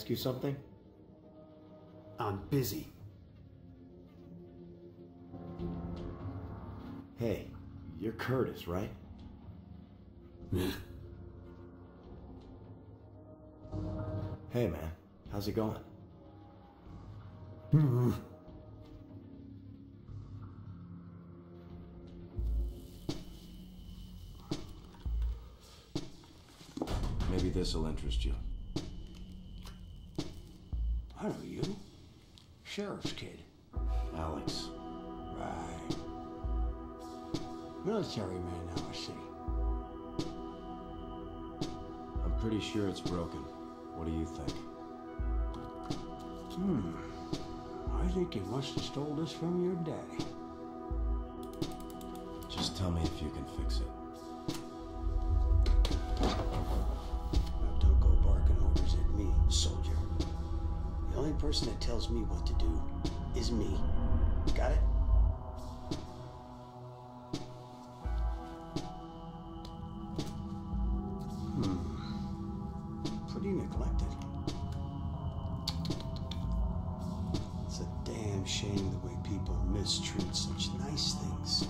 ask you something? I'm busy. Hey, you're Curtis, right? hey, man. How's it going? Maybe this'll interest you. I know you. Sheriff's kid. Alex. Right. Military man now, I see. I'm pretty sure it's broken. What do you think? Hmm. I think you must have stole this from your daddy. Just tell me if you can fix it. Person that tells me what to do is me. Got it? Hmm. Pretty neglected. It's a damn shame the way people mistreat such nice things.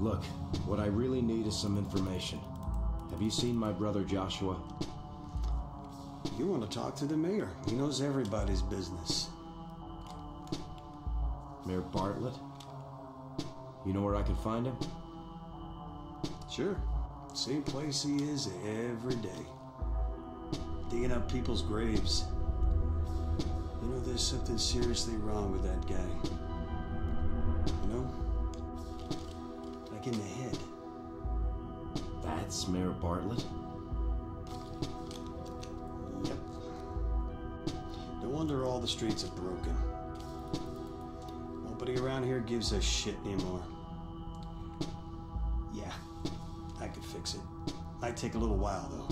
Look, what I really need is some information. Have you seen my brother Joshua? You want to talk to the mayor. He knows everybody's business. Mayor Bartlett? You know where I can find him? Sure. Same place he is every day. Digging up people's graves. You know, there's something seriously wrong with that guy. You know? Like in the head. That's Mayor Bartlett? Wonder all the streets are broken. Nobody around here gives a shit anymore. Yeah, I could fix it. Might take a little while, though.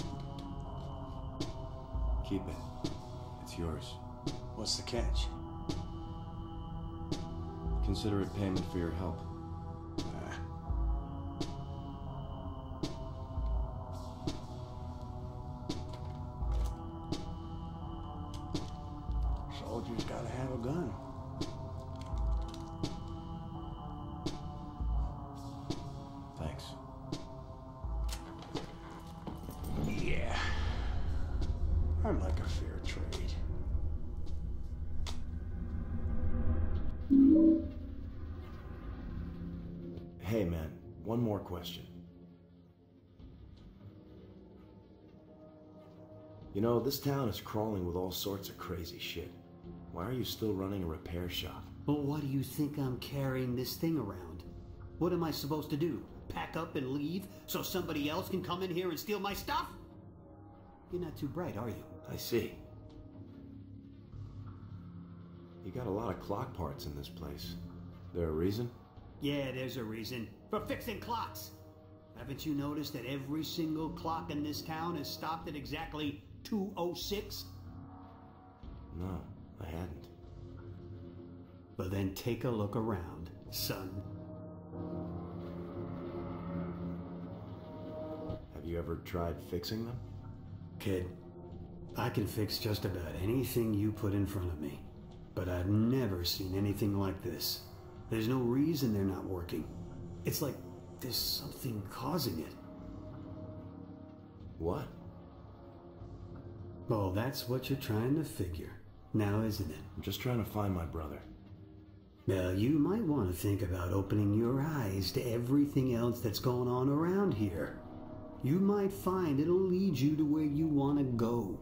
Keep it. It's yours. What's the catch? Consider it payment for your help. One more question. You know, this town is crawling with all sorts of crazy shit. Why are you still running a repair shop? Well, why do you think I'm carrying this thing around? What am I supposed to do? Pack up and leave so somebody else can come in here and steal my stuff? You're not too bright, are you? I see. You got a lot of clock parts in this place. There a reason? Yeah, there's a reason. For fixing clocks. Haven't you noticed that every single clock in this town is stopped at exactly 206? No, I hadn't. But then take a look around, son. Have you ever tried fixing them? Kid, I can fix just about anything you put in front of me. But I've never seen anything like this. There's no reason they're not working. It's like there's something causing it. What? Well, that's what you're trying to figure. Now, isn't it? I'm just trying to find my brother. Well, you might want to think about opening your eyes to everything else that's going on around here. You might find it'll lead you to where you want to go.